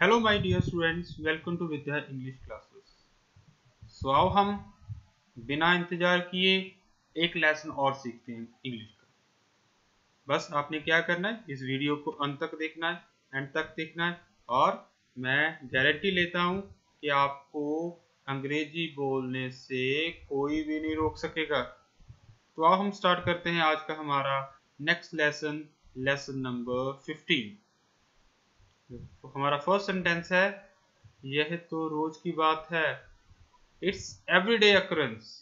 Hello my dear students welcome to Vidya English classes so आओ हम बिना इंतज़ार किए एक लेसन और सीखते हैं इंग्लिश का। बस आपने क्या करना है? इस वीडियो को अंत तक देखना है एंड तक देखना है, और मैं गारंटी लेता हूँ कि आपको अंग्रेज़ी बोलने से कोई भी नहीं रोक सकेगा। तो आओ हम स्टार्ट करते हैं आज का हमारा next lesson lesson number fifteen हमारा फ़र्स्ट सेंटेंस है, यह तो रोज की बात है। इट्स एवरीडे अकरेंस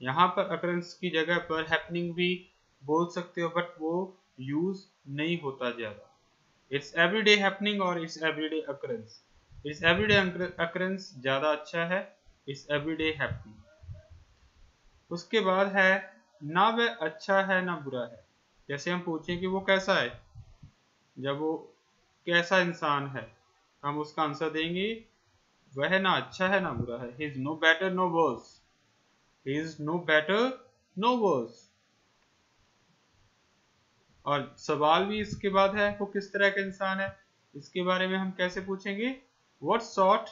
यहाँ पर अकरेंस की जगह पर हैपनिंग भी बोल सकते हो बट वो यूज़ नहीं होता ज़्यादा। इट्स एवरीडे हैपनिंग और it's everyday occurrence it's everyday occurrence ज़्यादा अच्छा है इट्स एवरीडे हैपनिंग उसके बाद है, ना वह अच्छा है ना बुरा है। जैसे हम पूछें कि वो कैसा है? जब वो कैसा इंसान है? हम उसका आंसर देंगे, वह ना अच्छा है ना बुरा है। He is no better no worse he is no better no worse और सवाल भी इसके बाद है, वो किस तरह का इंसान है? इसके बारे में हम कैसे पूछेंगे? वट सॉर्ट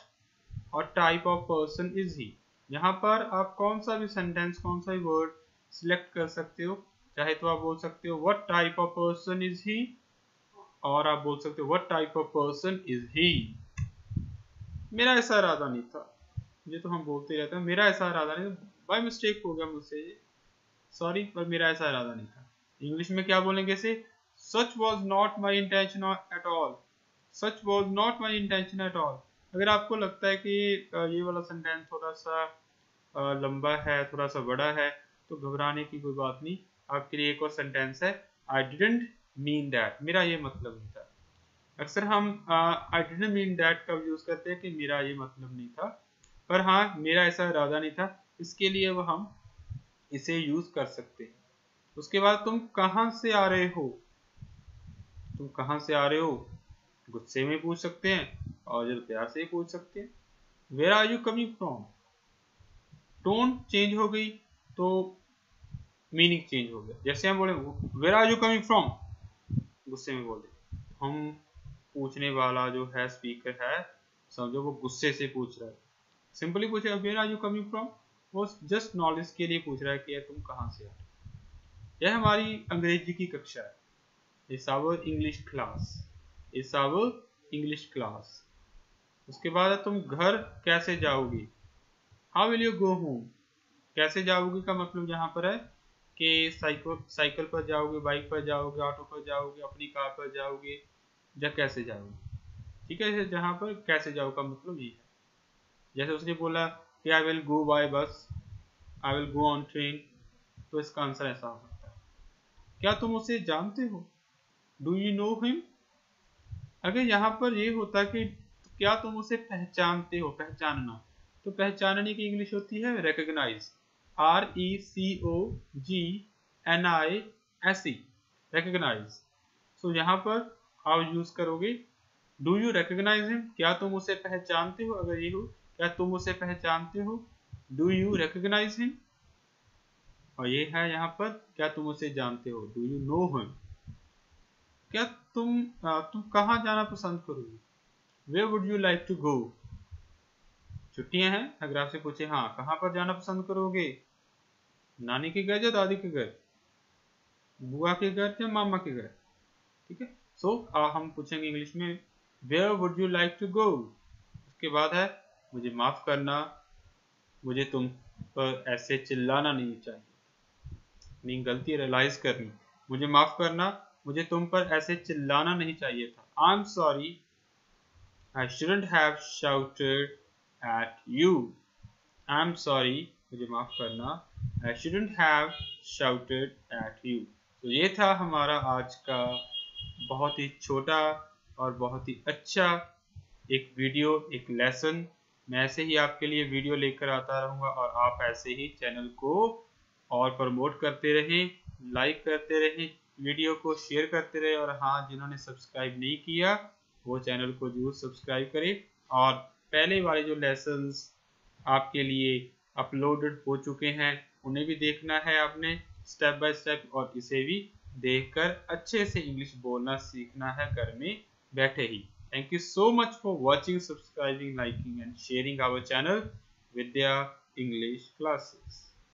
और type of person is he यहाँ पर आप कौन सा भी सेंटेंस कौन सा भी वर्ड सिलेक्ट कर सकते हो। चाहे तो आप बोल सकते हो what type of person is he और आप बोल सकते हो type of person is he मेरा ऐसा इरादा नहीं था। ये तो हम बोलते रहते हैं। मेरा ऐसा इरादा नहीं था। बाय मिस्टेक हो गया मुझसे। सॉरी पर मेरा ऐसा इरादा नहीं था। इंग्लिश में क्या बोलेंगे इसे? Such was not my intention at all such was not my intention at all अगर आपको लगता है कि ये वाला सेंटेंस थोड़ा सा लंबा है, थोड़ा सा बड़ा है तो घबराने की कोई बात नहीं। आपके लिए एक और सेंटेंस है। आई डिडेंट मीन दैट मेरा ये मतलब नहीं था। अक्सर हम आई डिडंट मीन दैट का यूज़ करते हैं कि मेरा ये मतलब नहीं था। पर हाँ मेरा ऐसा इरादा नहीं था। इसके लिए वो हम इसे यूज़ कर सकते हैं। उसके बाद तुम कहाँ से आ रहे हो? तुम कहाँ से आ रहे हो? गुस्से में पूछ सकते हैं और जब प्यार से पूछ सकते हैं। Where are you coming from tone change हो गई तो मीनिंग चेंज हो गया। जैसे हम बोले where are you coming from गुस्से में बोल दे हम पूछने वाला जो है स्पीकर है, समझो वो गुस्से से पूछ रहा है। सिंपली पूछेगा where are you coming from वो जस्ट नॉलेज के लिए पूछ रहा है कि तुम कहाँ से आ यह हमारी अंग्रेज़ी की कक्षा है। Is our English class is our English class उसके बाद तुम घर कैसे जाओगी? How will you go home कैसे जाओगी का मतलब यहाँ पर है? कि साइकिल साइकिल पर जाओगे बाइक पर जाओगे ऑटो पर जाओगे, अपनी कार पर जाओगे, या कैसे जाओगे? ठीक है जहाँ पर कैसे जाओ का मतलब ये है। जैसे उसने बोला कि आई will go by bus I will go on train तो इसका आंसर ऐसा हो सकता है। क्या तुम उसे जानते हो? डू यू नो हिम अगर यहाँ पर ये होता कि क्या तुम उसे पहचानते हो, पहचानना तो पहचानने की इंग्लिश होती है recognise R E C O G N I S E recognise so यहाँ पर आप यूज़ करोगे? डू यू रिकग्नाइज हिम क्या तुम उसे पहचानते हो? अगर ये हो क्या तुम उसे पहचानते हो? डू यू रिकग्नाइज हिम और ये है यहाँ पर क्या तुम उसे जानते हो? डू यू नो हिम क्या तुम आ, तुम कहाँ जाना पसंद करोगे? Where would you like to go छुट्टियाँ हैं? अगर आपसे पूछे हाँ कहाँ पर जाना पसंद करोगे? नानी के घर या दादी के घर? बुआ के घर या मामा के घर? ठीक है? सो हम पूछेंगे इंग्लिश में where would you like to go उसके बाद है, मुझे माफ़ करना, मुझे तुम पर ऐसे चिल्लाना नहीं चाहिए। नहीं, गलती रियलाइज़ करनी। मुझे माफ़ करना, मुझे तुम पर ऐसे चिल्लाना नहीं चाहिए था। I am sorry I shouldn't have shouted you I am sorry मुझे माफ़ करना। I shouldn't have shouted at you तो ये था हमारा आज का बहुत ही छोटा और बहुत ही अच्छा एक वीडियो एक लेसन मैं ऐसे ही आपके लिए वीडियो लेकर आता रहूँगा और आप ऐसे ही चैनल को और प्रमोट करते रहें लाइक करते रहें वीडियो को शेयर करते रहे और हाँ जिन्होंने सब्सक्राइब नहीं किया, वो चैनल को ज़रूर सब्सक्राइब करें। और पहले वाले जो लेसन आपके लिए अपलोडेड हो चुके हैं, उन्हें भी देखना है आपने स्टेप बाय स्टेप और इसे भी देखकर अच्छे से इंग्लिश बोलना सीखना है, घर में बैठे ही। Thank you so much for watching subscribing liking and sharing our channel Vidya English classes